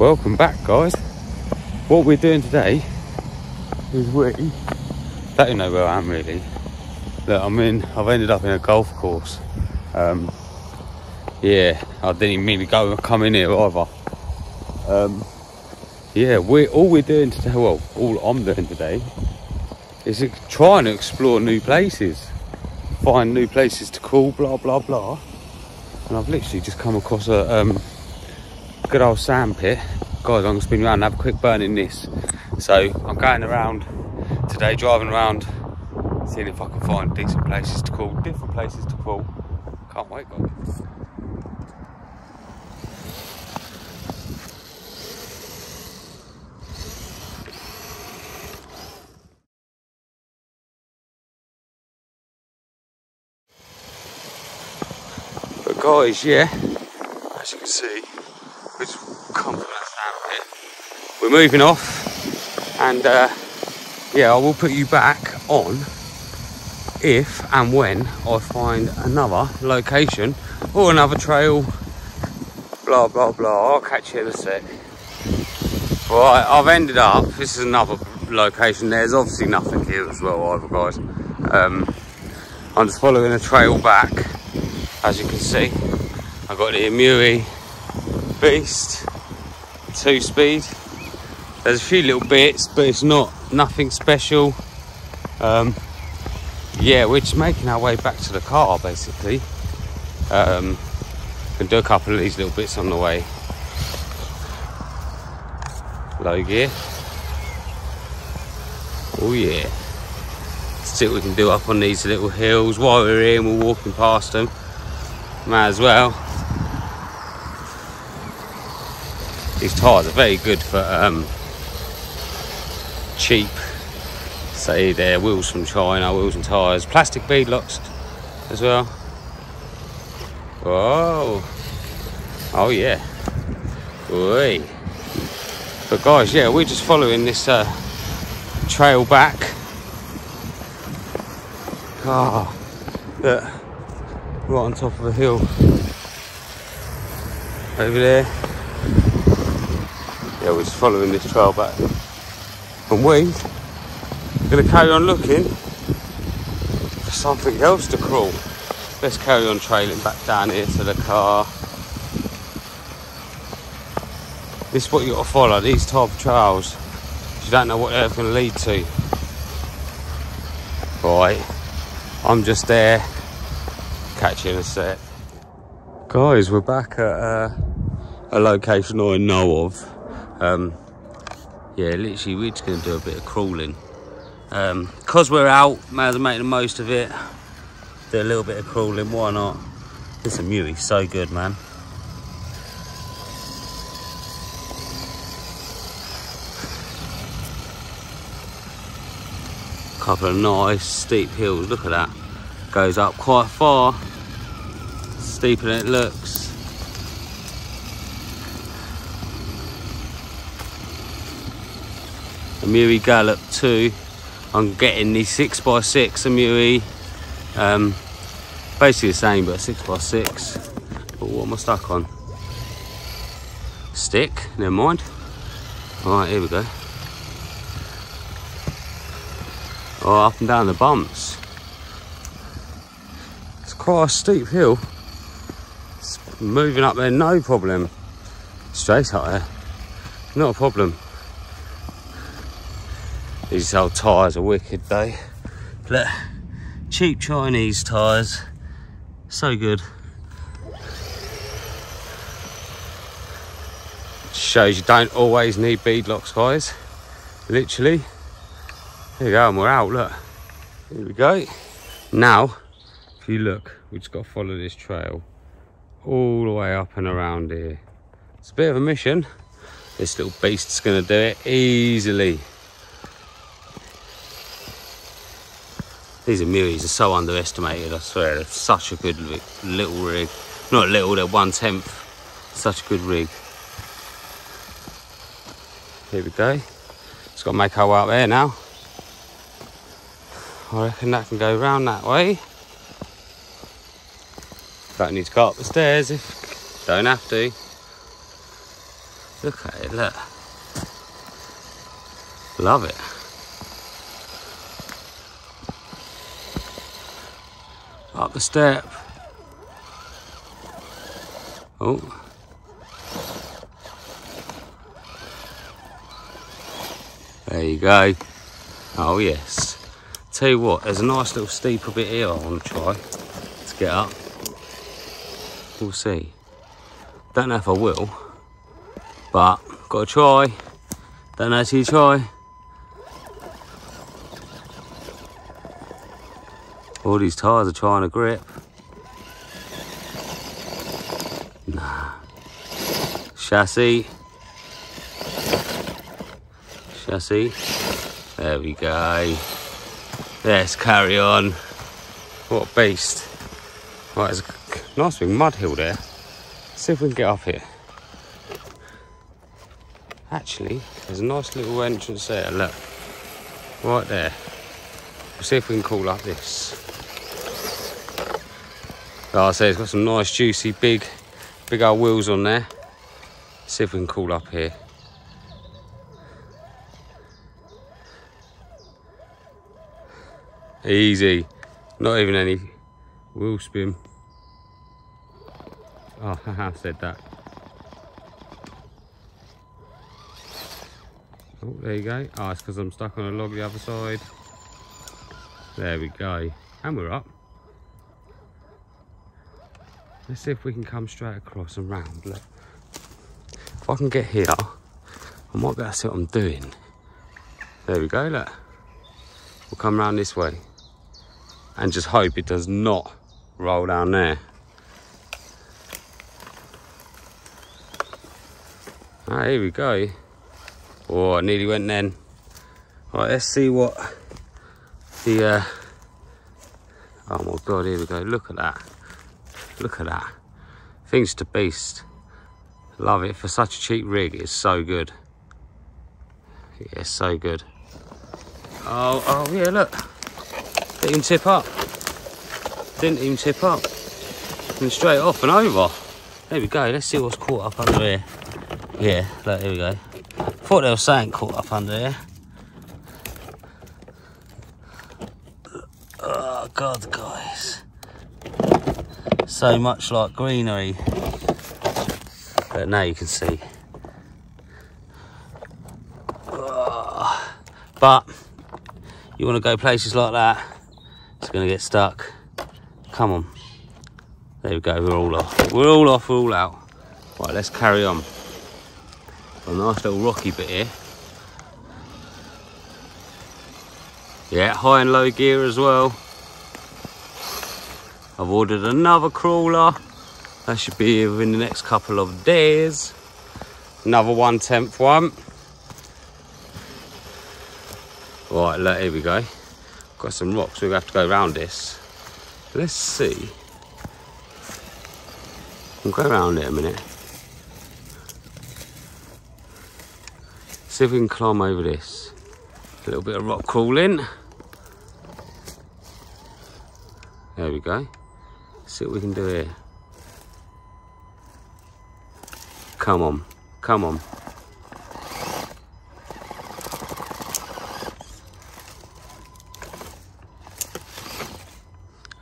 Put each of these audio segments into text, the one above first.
Welcome back, guys. What we're doing today is we don't know where I am really. Look, I'm in. I've ended up in a golf course. Um, yeah, I didn't even mean to go come in here either. Um, yeah, we're all we're doing today. Well, all I'm doing today is trying to explore new places, find new places to call. Blah blah blah. And I've literally just come across a um, good old sand pit. Guys, I'm gonna spin around and have a quick burn in this. So I'm going around today, driving around, seeing if I can find decent places to call, different places to call. Can't wait, guys. But guys, yeah, as you can see, we just come from that sand pit. We're moving off, and uh, yeah, I will put you back on if and when I find another location or another trail. Blah blah blah. I'll catch you in a sec. Right, I've ended up. This is another location. There's obviously nothing here as well, either, guys. Um, I'm just following a trail back as you can see I've got the Amewi Beast two speed there's a few little bits but it's not nothing special. Um, yeah we're just making our way back to the car basically. Um, can do a couple of these little bits on the way. Low gear. Oh yeah. See what we can do up on these little hills. While we're here and we're walking past them might as well. These tyres are very good for um, cheap. Say they're wheels from China, wheels and tyres. Plastic beadlocks as well. Whoa. Oh yeah. Oi. But guys, yeah, we're just following this uh, trail back. Ah, oh, look right on top of a hill over there. Yeah, we're just following this trail back. And we are going to carry on looking for something else to crawl. Let's carry on trailing back down here to the car. This is what you got to follow, these type of trails. You don't know what they're going to lead to. Right, I'm just there catch you in a sec. Guys, we're back at uh, a location I know of. Um, yeah, literally, we're just to do a bit of crawling. Because um, we're out, may as well make the most of it. Do a little bit of crawling, why not? This Amewi, so good, man. Couple of nice steep hills, look at that. Goes up quite far steeper than it looks. Amewi Gallop 2. I'm getting the 6x6 Amewi. Um, basically the same, but 6x6. But what am I stuck on? Stick, never mind. Alright, here we go. Oh, up and down the bumps. It's quite a steep hill moving up there no problem straight up there not a problem these old tyres are wicked though. Look cheap Chinese tyres. So good. Shows you don't always need beadlocks guys. Literally. There you go and we're out look. Here we go. Now if you look we've just got to follow this trail all the way up and around here. It's a bit of a mission. This little beast's gonna do it easily. These Amewis are so underestimated, I swear. They're such a good little rig. Not little, they're one tenth. Such a good rig. Here we go. Just got to make our way up there now. I reckon that can go round that way. Don't need to go up the stairs if don't have to. Look at it, look. Love it. Up the step. Oh. There you go. Oh yes. Tell you what, there's a nice little steeper bit here I want to try to get up. We'll see. Don't know if I will, but gotta try. Don't know till you try. All these tyres are trying to grip. Nah. Chassis. Chassis. There we go. Let's carry on. What a beast. Right, there's a nice big mud hill there. Let's see if we can get up here. Actually, there's a nice little entrance there, look. Right there. We'll see if we can call up this. Like I say, it's got some nice juicy big, big old wheels on there. See if we can call up here. Easy. Not even any wheel spin. Oh, I have said that. Oh, there you go. Oh, it's because I'm stuck on a log the other side. There we go. And we're up. Let's see if we can come straight across and round. Look. If I can get here, I might be able to see what I'm doing. There we go, look. We'll come round this way and just hope it does not roll down there. Ah, here we go. Oh, I nearly went then. Right, let's see what the, uh... oh my God, here we go. Look at that. Look at that. Things to beast. Love it. For such a cheap rig, it's so good. Yeah, so good. Oh, oh yeah, look. Didn't even tip up. Didn't even tip up. And straight off and over. There we go. Let's see what's caught up under here. Yeah, look, here we go. Thought there was something caught up under here. Oh, God, guys. So much like greenery. But now you can see. But you want to go places like that, it's going to get stuck. Come on. There we go, we're all off. We're all off, we're all out. Right, let's carry on. A nice little rocky bit here. Yeah, high and low gear as well. I've ordered another crawler. That should be here within the next couple of days. Another one tenth one. Right, look, here we go. Got some rocks, we have to go around this. Let's see. We'll go around it a minute. See if we can climb over this. A little bit of rock crawling. There we go. See what we can do here. Come on, come on.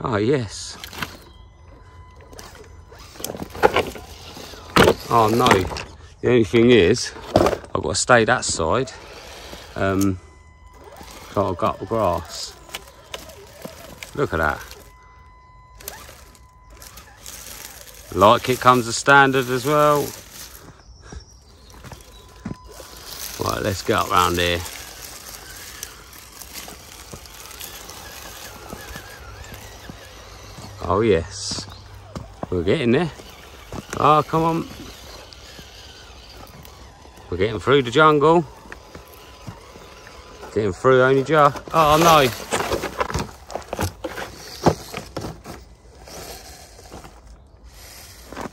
Oh, yes. Oh no, the only thing is, I've got to stay that side. Um, got to gut the grass. Look at that. Light kit comes as standard as well. Right, let's get up round here. Oh yes, we're getting there. Oh, come on. We're getting through the jungle. Getting through only just. Oh no.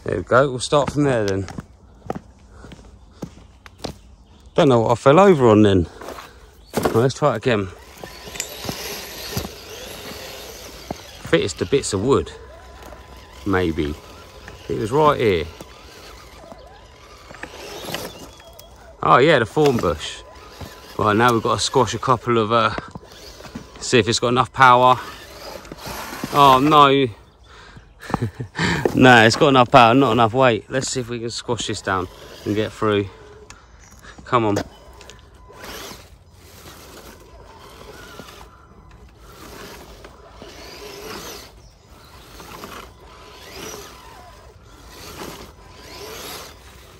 There we go, we'll start from there then. Don't know what I fell over on then. Let's try it again. Fittest to bits of wood, maybe. It was right here. Oh yeah, the thorn bush. Right, now we've got to squash a couple of, uh, see if it's got enough power. Oh no. no, it's got enough power, not enough weight. Let's see if we can squash this down and get through. Come on.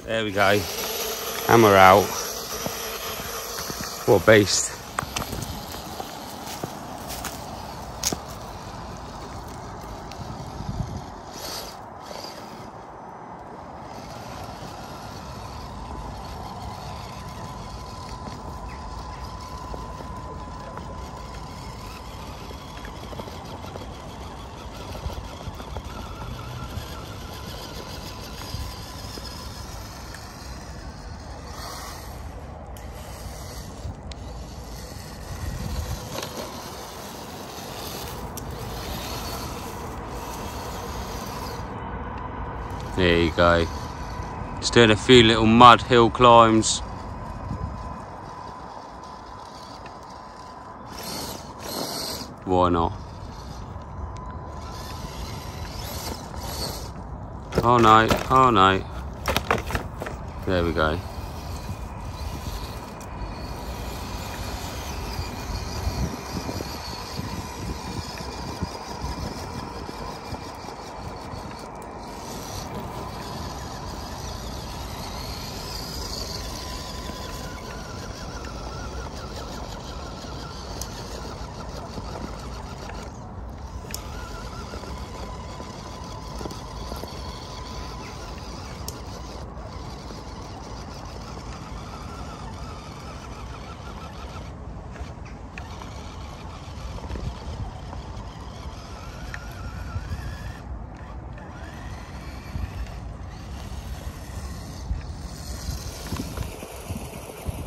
There we go. We're out. What a beast. There you go. Just doing a few little mud hill climbs. Why not? Oh no, oh no. There we go.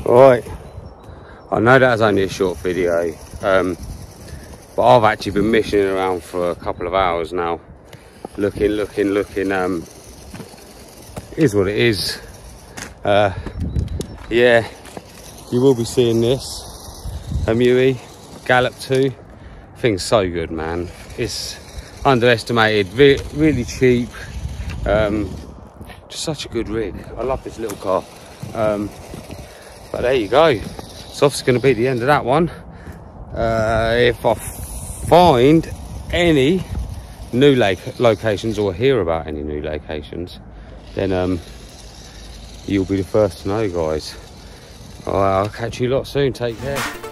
Right, I know that was only a short video, um, but I've actually been missioning around for a couple of hours now, looking, looking, looking. Um, is what it is. Uh, yeah, you will be seeing this. Amewi Gallop 2. Thing's so good, man. It's underestimated, re really cheap. Um, just such a good rig. I love this little car. Um, but there you go. So going to be the end of that one. Uh, if i find any new lake locations or hear about any new locations then um, you'll be the first to know guys. I'll catch you a lot soon. Take care